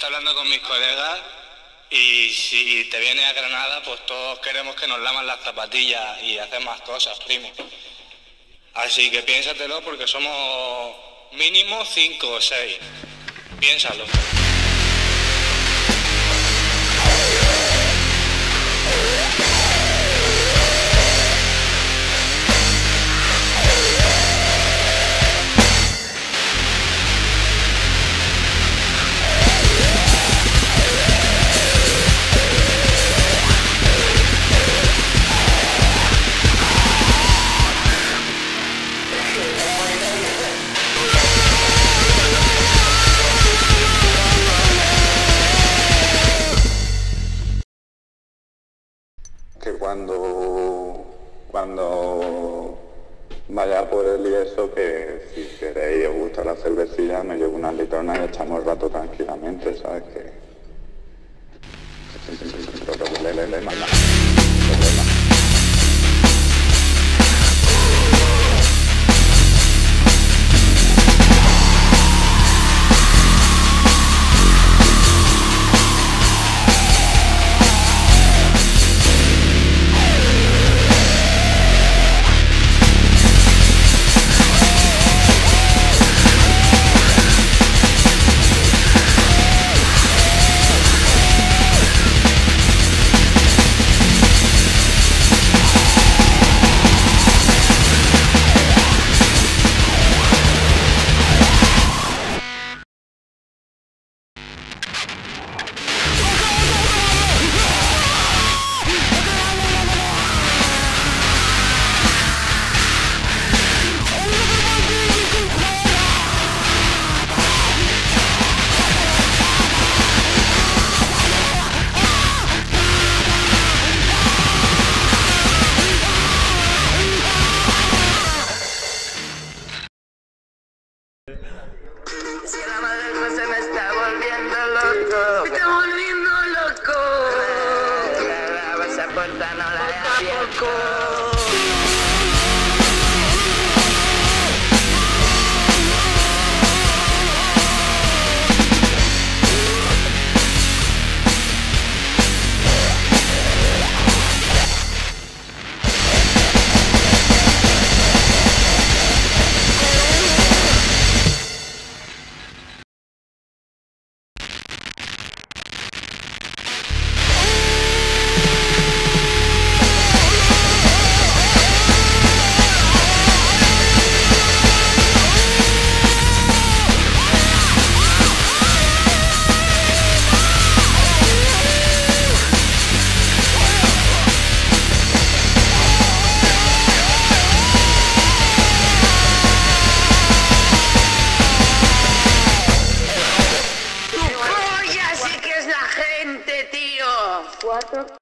está hablando con mis colegas y si te viene a Granada, pues todos queremos que nos laman las zapatillas y hacer más cosas, primo. Así que piénsatelo porque somos mínimo cinco o seis. Piénsalo. Que cuando cuando vaya por el y que si queréis os gusta la cervecilla me llevo una litrona y echamos el rato tranquilamente, ¿sabes? Que Puerta no la he Cuatro